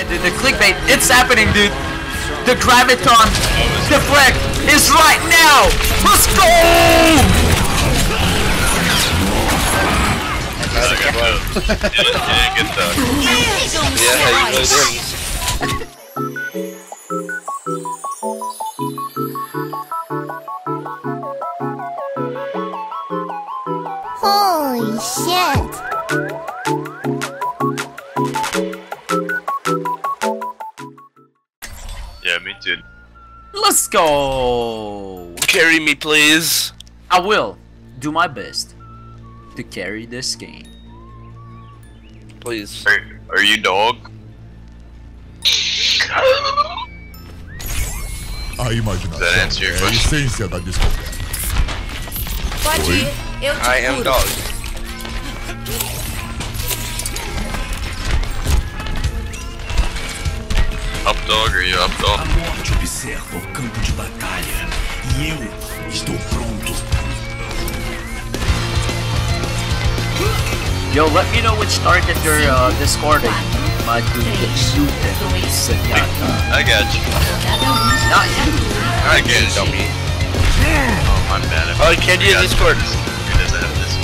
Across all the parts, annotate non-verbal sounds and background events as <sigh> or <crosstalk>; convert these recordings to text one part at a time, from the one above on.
yeah, dude, the clickbait, it's happening, dude. The graviton deflect is right now. Let's go! Holy shit! Let's go! Carry me, please. I will do my best to carry this game. Please. Are, are you dog? Ah, a imaginação That answer your é a question? essência da descoberta. Pode ir, eu te I am dog. Dog, are you up dog? morte observa o campo de batalha e eu estou pronto. Yo, let me know which target you're uh, discording. My dude, Luton, Zenyatta. I got you. Not you. I get it. Dummy. Oh, I'm bad at Oh, you can't use I got Discord. this. Who doesn't have this?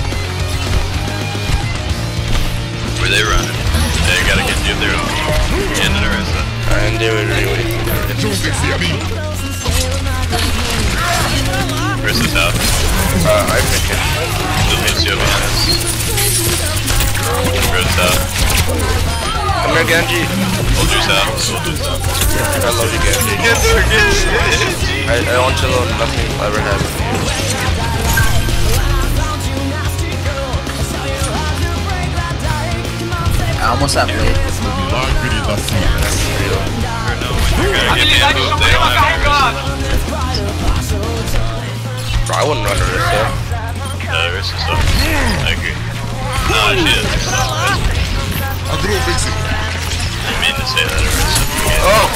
Where they running? They gotta get you there. And the rest of And do it really. Juntem-se a! Chris is out. Uh, I pick it. Still hits you behind us. Chris out. Come here, Genji. Soldier's out. Soldier's out. I love you, Genji. I, I want you to know nothing will ever happen to you. I almost have late. Handled, they don't Bro, I wouldn't run to this though. The rest is. I agree. No, shit. It's not the rest. Agrupem-se! I mean to say that the rest of the Oh!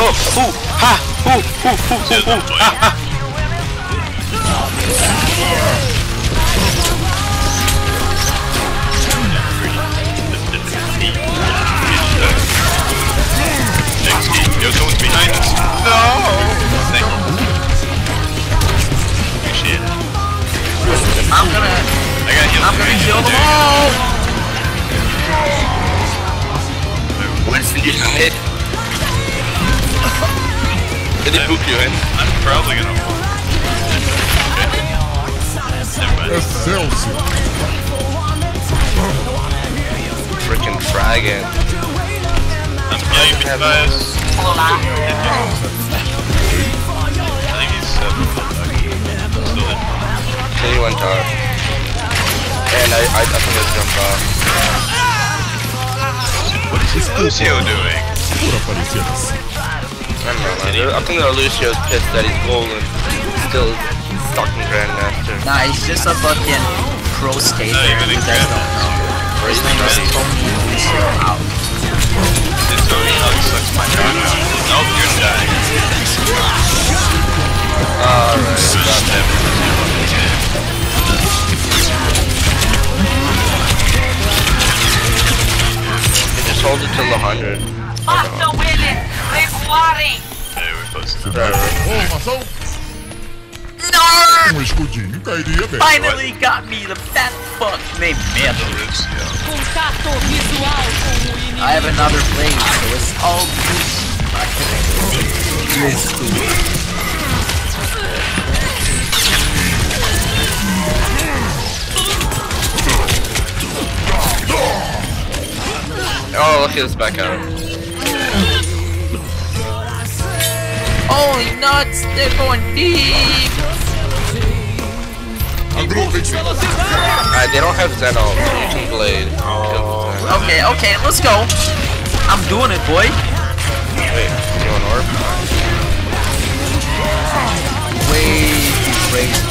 Oh! Ooh! Ha! Ooh! Ooh! Ooh! Ooh! Ooh! Ha! Ha! Yo, someone's behind us. No! Thank you. Appreciate it. I'm gonna, I got healed. I'm gonna kill them all. What did you hit? Did he poop you in? I'm probably gonna. Okay. Never mind. Excelsior! Freaking fragging. Eh? I'm getting beat by us. I think he's seven. Still he went. And I, I, I think I jumped off. What is Lucio doing? I don't know. I think that Lucio's pissed that he's golden. Still stuck in Grandmaster. Nah, he's just a fucking pro skater. Not even You in guys don't know. His name is Tony Willis! No! Finally got me the best fuck named Mantis. I have another plane, so it's all Oh, look at this back out. Holy nuts, they're going deep. Agrupem-se! Alright, they don't have Zeno. Blade. Oh. Okay, okay, let's go. I'm doing it, boy. Wait, you want orb? Way too crazy.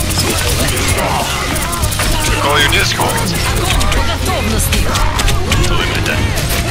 Call your Discord.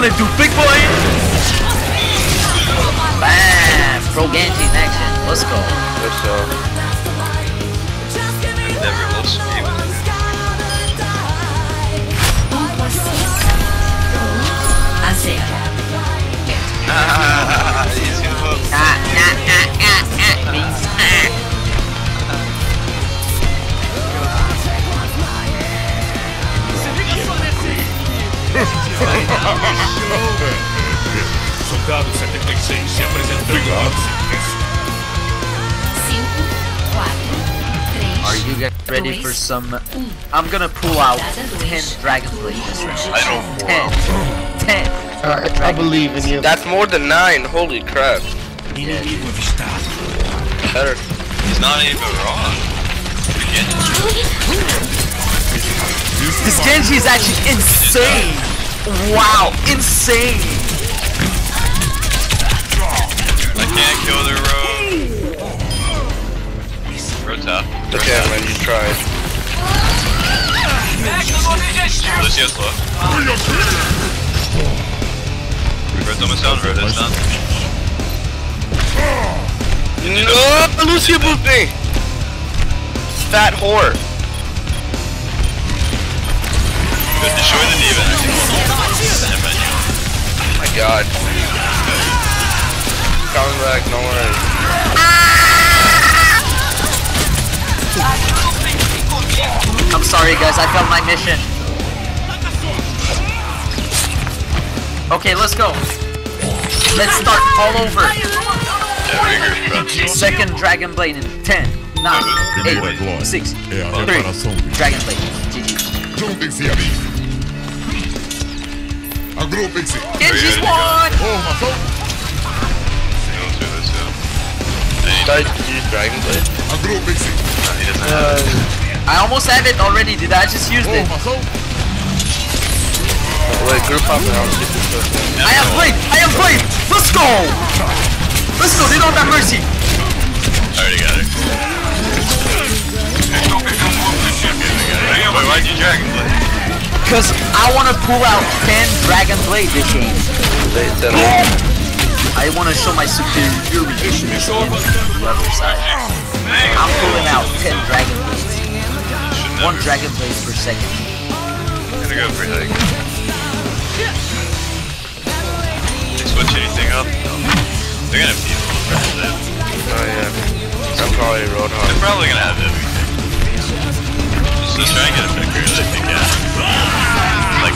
gonna do, big boy? Bam! Pro Genji in action. Let's go. Good stuff. Never lost me with A zero. Soldado 76 se apresentando ao serviço. Cinco, quatro. Are you guys ready for some? I'm gonna pull out 10 Dragon Blade this round. I don't 10. 10. Uh, I, I believe in you. That's more than nine. Holy crap. Inimigo avistado. Better. He's not even wrong. This Genji is actually insane. Wow, insane. I can't kill the road. Road top. Okay, man, you tried. Lucio's low. Red's almost down, Red is down. No! Oh, Lucio moved me! Fat whore! Good, destroy the D.Va. Oh my god. Coming back, no worries. I'm sorry, guys. I failed my mission. Okay, let's go. Let's start all over. Second Dragon Blade in 10, 9, Primeira 8, glória 6, 3. Dragon Blade. GG. Juntem-se a mim. Agrupem-se. Genji's won! Formação. Start to use Dragon Blade. Agrupem-se. No, he doesn't have it. I almost had it already. Did I just use oh, it? Formação. Wait, group up and I'll see if it's okay. I have Blade! I have Blade! Let's go! Let's go. They don't have mercy. I already got it. Wait, why'd you Dragon Blade? Because I want to pull out 10 Dragon Blade this game. I want to show my superiority in the other side. I'm pulling out 10 Dragon Blades. One Dragon Blade per second. I'm gonna go for like. Switch anything up? No. They're gonna have people. Oh yeah. I'm probably Roadhog. They're probably gonna have everything. Just, just try and get a picker that they can. Like that. Oh,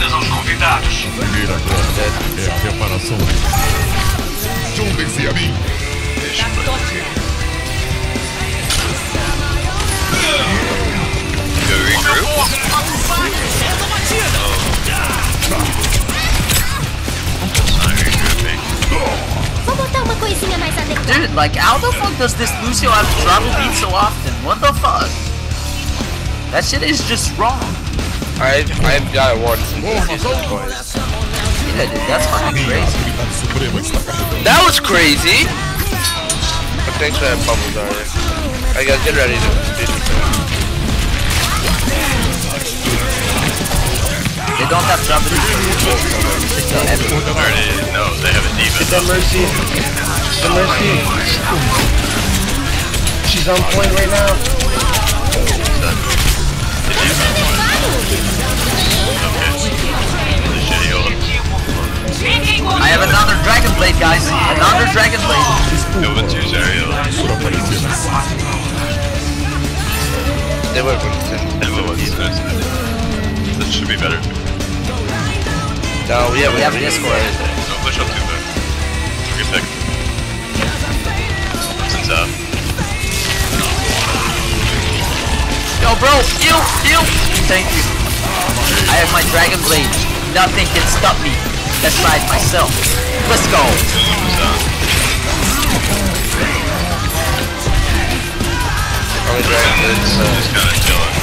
dar boas-vindas aos convidados. Primeira glória é a reparação do Juntem-se a mim. Go not regrouping. Vou botar uma coisinha mais adequada. Dude, like, how the fuck does this Lucio have travel beat so often? What the fuck? That shit is just wrong. I I've got one. Formação. Yeah, dude, that's fucking uh, crazy. habilidade suprema está carregando. That was crazy. But thanks for that bubble, Zarya. I gotta get ready to do something. They don't have travel beat. They have it. Already, no, they have a D.Va. The Mercy. The Mercy. She's on point right now. The D.Va. Okay. The. I have another Dragon Blade, guys. Another Dragon Blade. Nova 2 Zarya. Por aparecer assim. They were going É, to That should be better. No, we have, We have Discord. Don't push up too much. Good pick. Since up. Yo, bro, heal, heal. Thank you. I have my Dragon Blade. Nothing can stop me. Let's ride myself. Let's go. Only dragon blades. Uh, Just kinda chilling.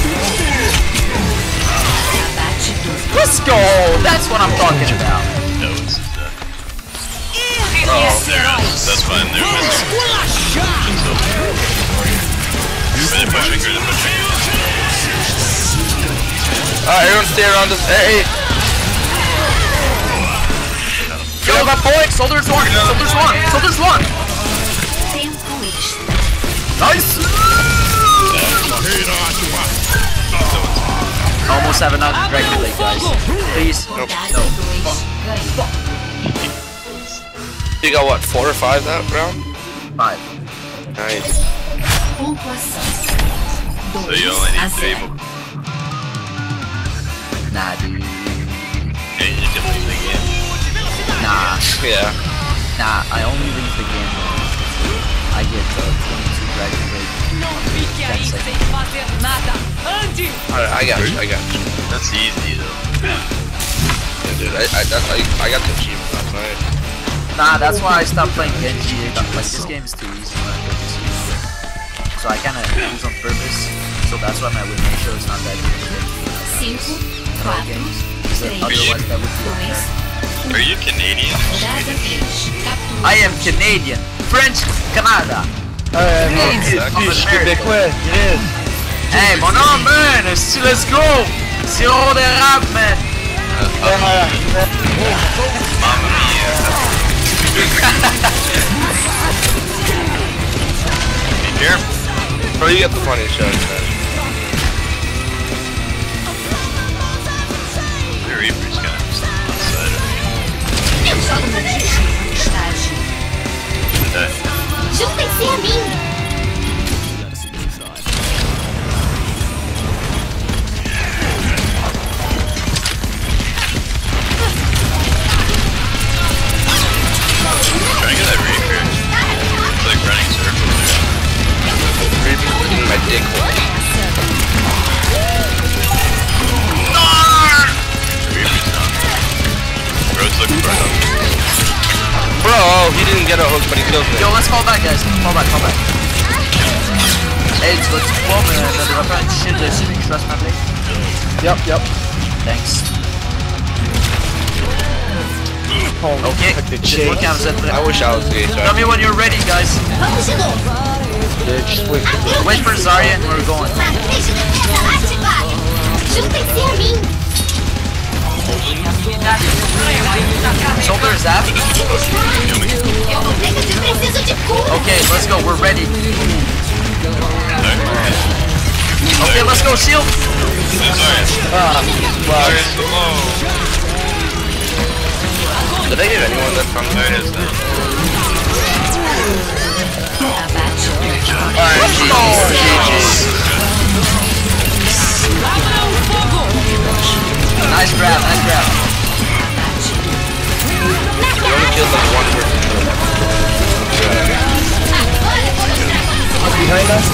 Let's go. That's what I'm talking about. No, it's dead. Oh, there it is. That's fine. They're missing. Really pushing, really pushing. Alright, everyone stay around us. Hey, hey. Kill my boy. Soldiers one. Soldiers one. Soldiers one. Nice. Almost have another Dragon Blade, guys. Please. No. You got what, four or five that round? Five. Nice. So you only need three more. Nah, dude. Yeah, you can leave the game. Nah. Yeah. Nah. I only leave the game when I get uh, 22 Dragon Blade. Não fique aí That's sem fazer nada. Ande! Alright, I got you, I got you. That's easy though. Yeah, dude, I, I, that, I, I got the achievement last night. Nah, that's why I stopped playing Genji. Like this game is too easy when I play this game. So I kinda lose on purpose. So that's why my win ratio is not that good in Genji. in all games. So otherwise that would be unfair. Are you Canadian? I am Canadian, French, Canada. Alright, Canadian of America. quick, it is. Hey, mon nom, man, let's go. Sirop d'érable, man. Mamma mia. Be careful. Bro, you got the funniest shots, man. Let's go mais ça devrait faire une shit de stream, je passe ma play. Yep, yep. Thanks. Ok, dites-moi quand vous êtes prêts. I wish I was the Tell me when you're ready, guys. Vamos de novo! Yeah, just wait. Wait for Zarya and we're going. Bandeja de defesa ativada! Juntem-se a mim! Shoulder zap. Eu vou ter que preciso de cura! Okay, let's go. We're ready. Okay, let's go, shield. Ah, wow. There's the low. Did I get anyone that from There is now. Alright, GG's. Nice grab, nice grab. You only killed like one person. Agora vou mostrar Behind us?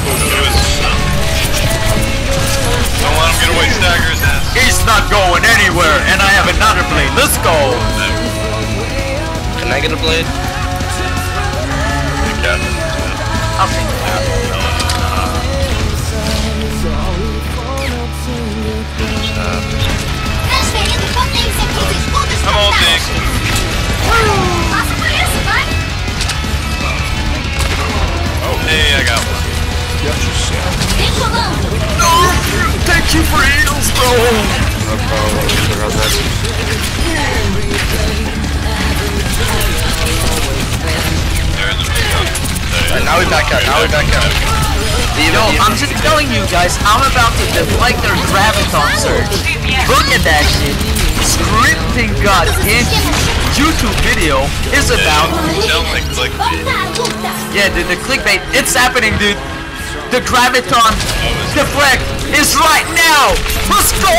Don't let him get away, staggers ass. He's not going anywhere, and I have another blade. Let's go. Can I get a blade? The. I'll take that. Transferindo potência para os escudos Come on, frontais. Big. Passa por isso, vai! Hey, I got one. Decolando! Thank you for heals, bro. No problem. Should have that. They're in the. Alright, now we back out. Now we back out. Yo, I'm just telling you guys, I'm about to deflect their graviton surge. Look at that shit. Scripting God Genji YouTube video is about Sound like clickbait. Volta à luta! Yeah, dude, the clickbait, it's happening, dude. The graviton deflect is right now. Let's go!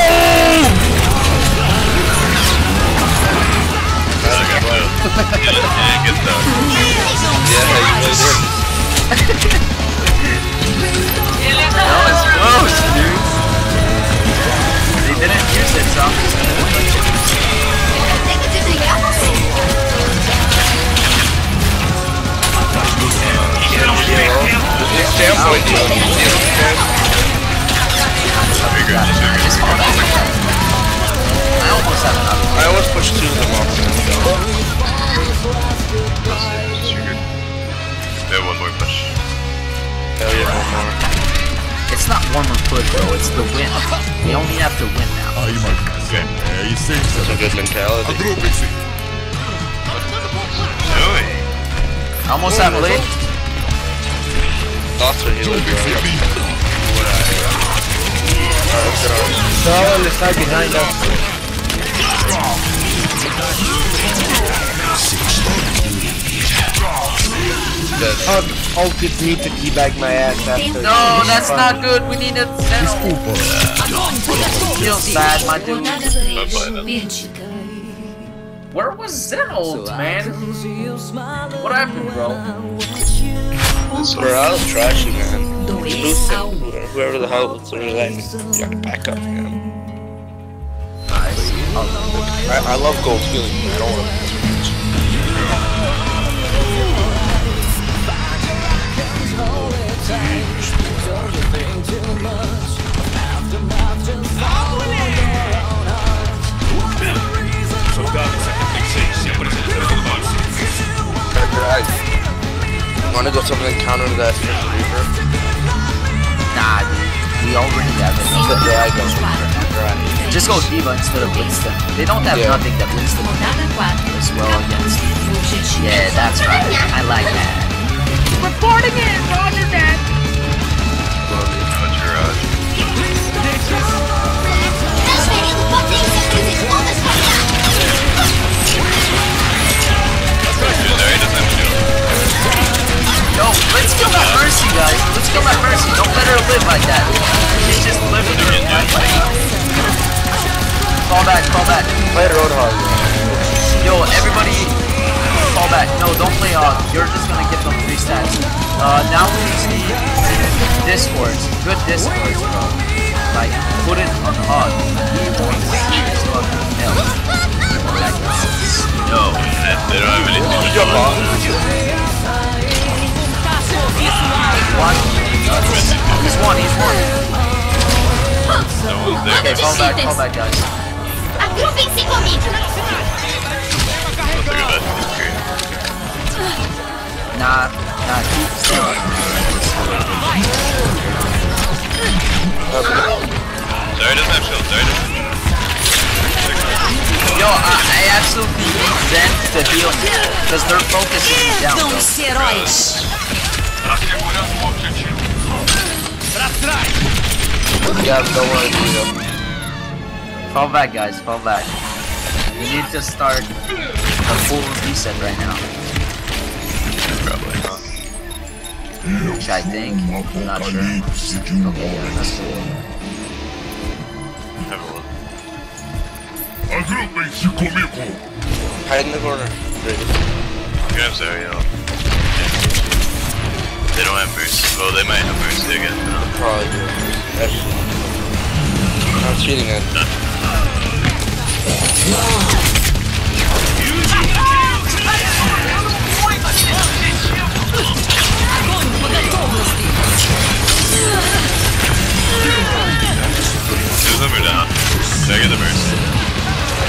I got one. You didn't, you didn't get stuck. Yeah, you really did. That was close, dude. They didn't use it, so This standpoint, you know, you know, Figured, just figured. Just fall. I almost have another one. I almost pushed two of them off. Just have one more push. Hell yeah, one more. It's not one more push, bro. It's the win. We only have to win now. Aivan sen ei That's a good mentality. Joey. Almost have a lead. Lots of healer, bro. No, on the side behind us. Dead. Oh, ulted me to teabag my ass after. No, that's not good. We need a settle. Desculpa. Feel sad, my dude. Rodada 3, perdida. Where was Zenold, man? What happened, bro? Bro, I was trashy, man. 2 Boosting a 1. whoever the hell was there, like, you gotta back up, man. Nice. I, I love gold healing, but I don't want to. Right. Wanna go something counter to that Fifth Reaper? Nah, dude. We already have it. The Dragon. Right. Just go D.Va instead of Winston. They don't have Yeah. nothing that Winston Rodada 4. as well against. Yeah, that's right. I like that. Reporting in, Roger that. Yo, let's kill that Mercy, guys. Let's kill that Mercy. Don't let her live like that. She's just living her life. Fall back, fall back. Play Roadhog. Yo, everybody, fall back. No, don't play Hog. You're just gonna give them three stats. Uh, now we just need discords. Good discords, bro. Like, put it on Hog. He wants to see his fucking milk. <laughs> Like, No, they don't have anything to Jump do. One. He's one, he's one. Okay, fall back, fall back, guys. Nah, nah, keep still. Zarya doesn't have shield. Zarya doesn't. Yo, I, I absolutely need Zen to heal. Because they're focusing me down, bro. Vamos ser heróis. Yeah, don't want to. Fall back, guys, fall back. We need to start a full reset right now. Probably not. Which I think. I'm not sure. Okay, yeah, that's cool. Have a look. Hide in the corner. Ready. You can have Zarya. They don't have boost. Oh, they might have boost. They're good. Probably do. Actually, I'm shooting it. Done. Two of them are down. I get the burst?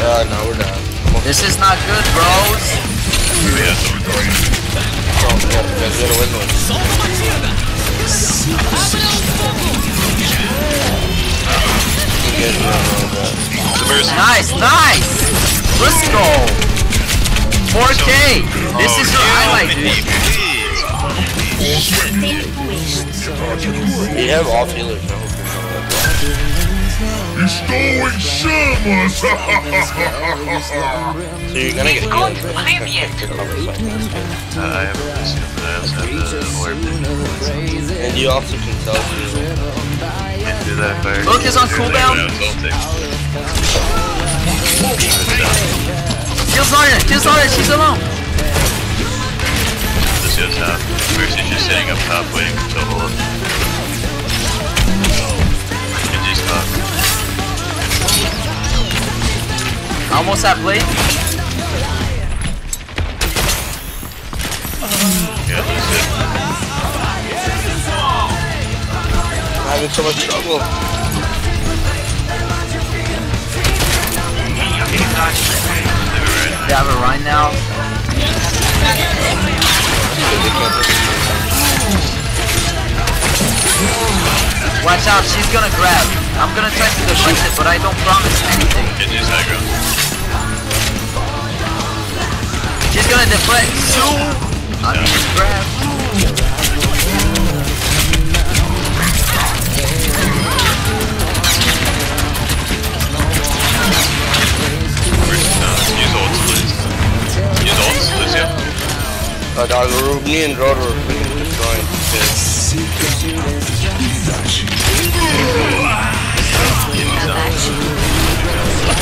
Uh, no, we're down. This is not good, bros. Mercy. Nice, nice. Let's go. 4K. This is your highlight, dude. You have off healers, I hope you know that. Estou em chamas. So you're gonna get healed. Uh, I have Mercy, but I also have the And you also can tell too. Can't do that if Look, is on cooldown. when I was ulting. He was down. Kill Zarya! Kill Zarya! She's alone! Lucio's half. Mercy's just sitting up top waiting to hold. Genji's top. Almost at play. Yeah, I'm having so much trouble. They have a Rhine now. Watch out, she's gonna grab. I'm gonna try to deflect it, but I don't promise anything. Genji's high ground. Please. Use ults, Lucio. Uh, dog, me and Rotor are freaking destroying this.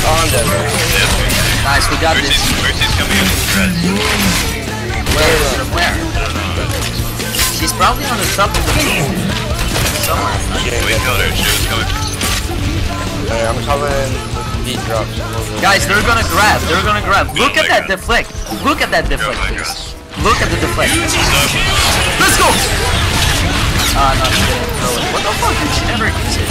On that. Yeah. Nice, we got this. Mercy's, Mercy's coming in with threats. Where? From where? She's probably on the top of the team. Somewhere. We killed her. She was coming. Hey, I'm coming with beat drops. Guys, they're gonna grab. They're gonna grab. Look at that deflect. Look at that deflect, my please. Look at the deflect. Let's go! Ah, no, she didn't throw it. What the fuck, dude? She never used it.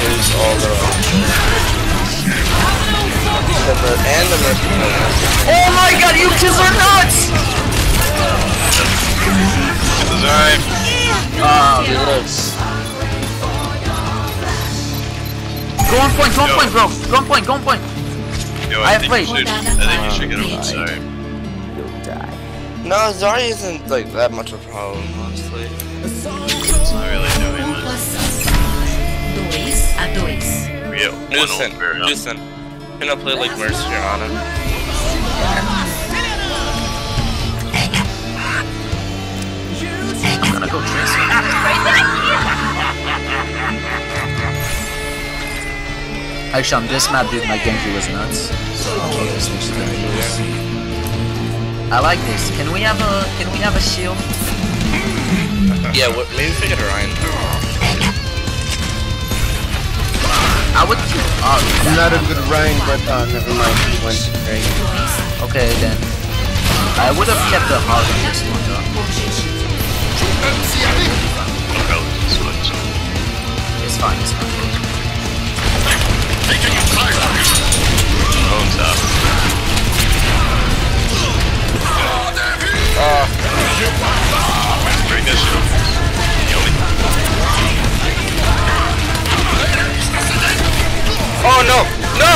I love these all the the and the mercy. Oh my god, you kids are nuts! this is alright. Uh, Yes. go on point, go on point, bro. Go on point, go on point. Yo, I I, have think played. you should. I think you should get him outside. No, Zarya isn't like that much of a problem, honestly. It's not really doing much. 2 a 2. We get one Listen, ult per round. Can I play like Mercy on him? I'm gonna go Tracer. Actually, on this map, dude, my Genji was nuts. So I'll switch to Genji. I like this. Can we have a Can we have a shield? Yeah, what, maybe if we get Orion. I would. Oh, I'm not a good Ryan, but uh, never mind. He went to Dragon. okay then. I would have kept the hog on this one though. I'll probably just switch. It's fine. It's fine. Oh, on top. Break that shit. Oh no! No!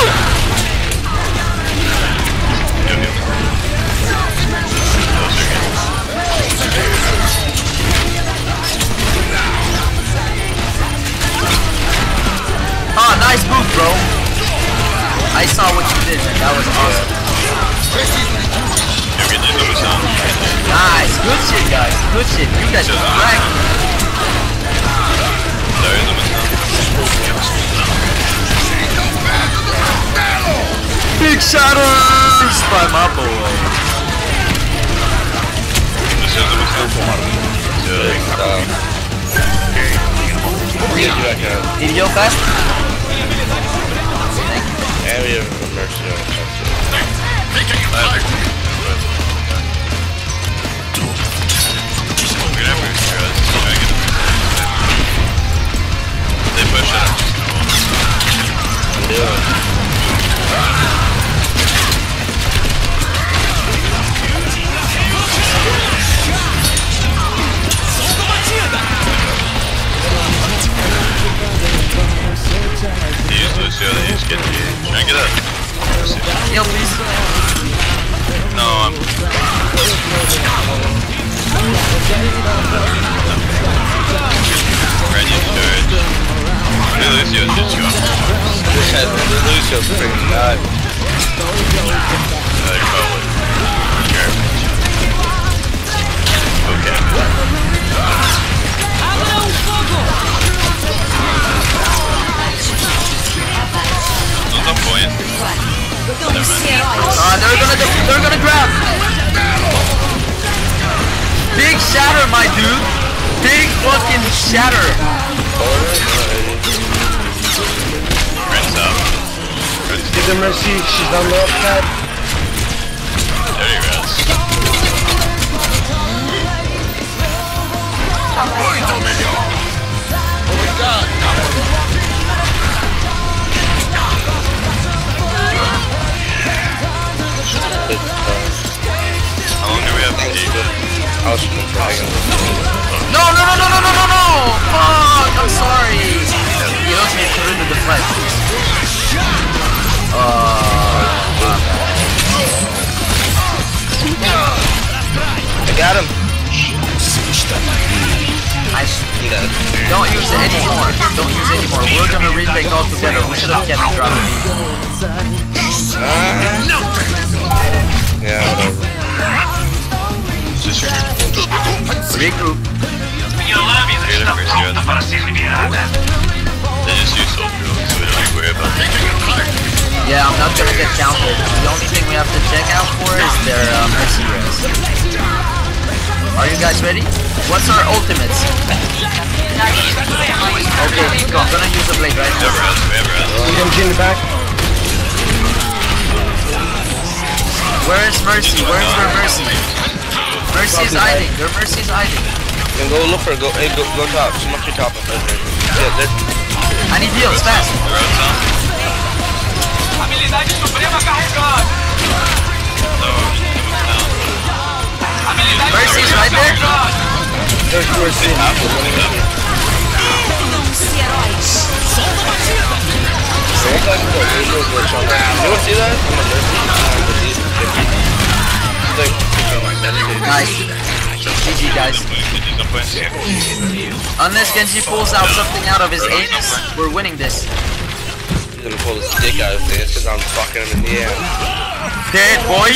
Oh, nice move, bro. I saw what you did, man. That was awesome. Nice. Good shit, guys. Good shit. You guys are Big shatters by my boy. Just your numbers on. Good. Did you go fast? And we have Mercy on the top too. We're fucking shatter. Rinse up. Give her mercy. She's on the upside. Dirty rats. How long do we have to keep? I was gonna try again. No, no, no, no, no, no, no, no. Fuck. I'm sorry. He hooks me through the deflect. Uh. I got him. I don't use it anymore. Don't use it anymore. We're gonna retake all together. We should have kept dropping me. Yeah, whatever. Regroup. Get it yeah. They just use soul drills, so we don't need worry about that. Yeah, I'm not gonna get counted. The only thing we have to check out for is their uh, mercy res. Are you guys ready? What's our ultimates? Okay, go. I'm gonna use the blade right We have now. res, we have res. EMG in the back. Where is Mercy? Where is their Mercy? Mercy is hiding. Their Mercy is hiding. Then go look for her. Go, hey, go, go top. She must be top. Yeah, let, I need heals fast. The road's on. Habilidade suprema carregada. So, move down. Habilidade Mercy's right there. There's mercy. Don't like the visual glitch on that. You wanna see that? I'm a mercy. With these. It's like, freaking meditating. Nice. GG guys. No point, no point. Unless Genji pulls out something out of his anus, we're winning this. He's gonna pull his dick out of this because I'm fucking him in the air. Dead boy.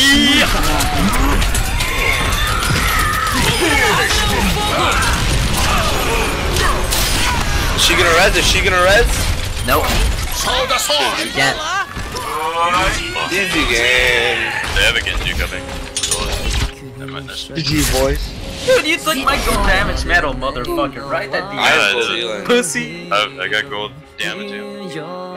Is she gonna res? Is she gonna res? Nope. She can't. Easy game. They have a Genji coming. Never mind, GG, boys. Dude, you took my gold damage metal, motherfucker, right at the I end. am. Pussy. I, I got gold damage. yeah.